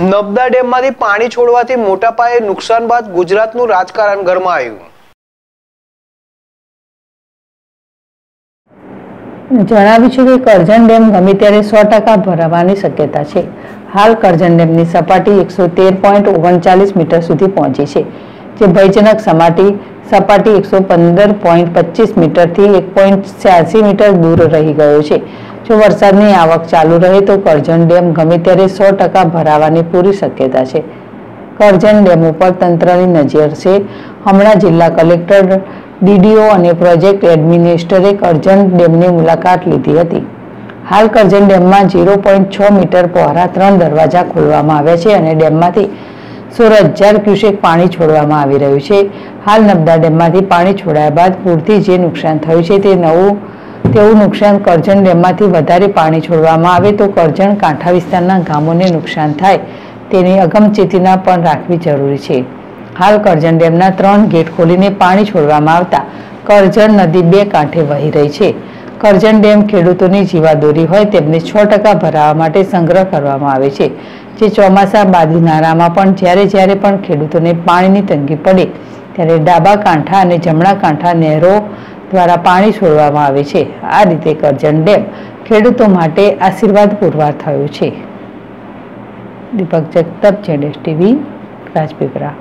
નબદા ડેમમાંથી પાણી છોડવાથી મોટા પાયે નુકસાન બાદ ગુજરાતનું રાજકારણ ગરમાયું. જણાવ્યું છે કે કરજણ ડેમ ગમે ત્યારે સો ટકા ભરાવાની શક્યતા છે. હાલ કરજણ ડેમની સપાટી એકસો તેર પોઈન્ટ ઓગણચાલીસ મીટર સુધી પહોંચી છે, જે ભયજનક સપાટી સપાટી એકસો પંદર પોઈન્ટ પચીસ મીટરથી એક પોઈન્ટ છ્યાસી મીટર દૂર રહી ગયો છે. જો વરસાદની આવક ચાલુ રહે તો કરજણ ડેમ ગમે ત્યારે સો ટકા ભરાવાની પૂરી શક્યતા છે. કરજણ ડેમ ઉપર તંત્રની નજર છે. હમણાં જિલ્લા કલેક્ટર, ડીડીઓ અને પ્રોજેક્ટ એડમિનિસ્ટરે કરજણ ડેમની મુલાકાત લીધી હતી. હાલ કરજણ ડેમમાં ઝીરો પોઈન્ટ છ મીટર પહોળા ત્રણ દરવાજા ખોલવામાં આવ્યા છે અને ડેમમાંથી સોળ હજાર ક્યુસેક પાણી છોડવામાં આવી રહ્યું છે. હાલ નબદા ડેમમાંથી પાણી છોડાયા બાદ પૂરથી જે નુકસાન થયું છે તે નવું તેવું નુકસાન કરજણ ડેમમાંથી વધારે પાણી છોડવામાં આવે તો કરજણ કાંઠા વિસ્તારના ગામોને નુકસાન થાય. તેની અગમચેતીના પણ રાખવી જરૂરી છે. હાલ કરજણ ડેમના ત્રણ ગેટ ખોલીને પાણી છોડવામાં આવતા કરજણ નદી બે કાંઠે વહી રહી છે. કરજણ ડેમ ખેડૂતોની જીવાદોરી હોય તેમને છ ટકા ભરાવા માટે સંગ્રહ કરવામાં આવે છે, જે ચોમાસા બાદ ઉનાળામાં પણ જ્યારે જ્યારે પણ ખેડૂતોને પાણીની તંગી પડે, ત્યારે ડાબા કાંઠા અને જમણા કાંઠા નહેરો દ્વારા પાણી છોડવામાં આવે છે. આ રીતે કરજણ ડેમ ખેડૂતો માટે આશીર્વાદ પુરવાર થયો છે. દીપક જગતપ, જેડેશ ટીવી, રાજપીપળા.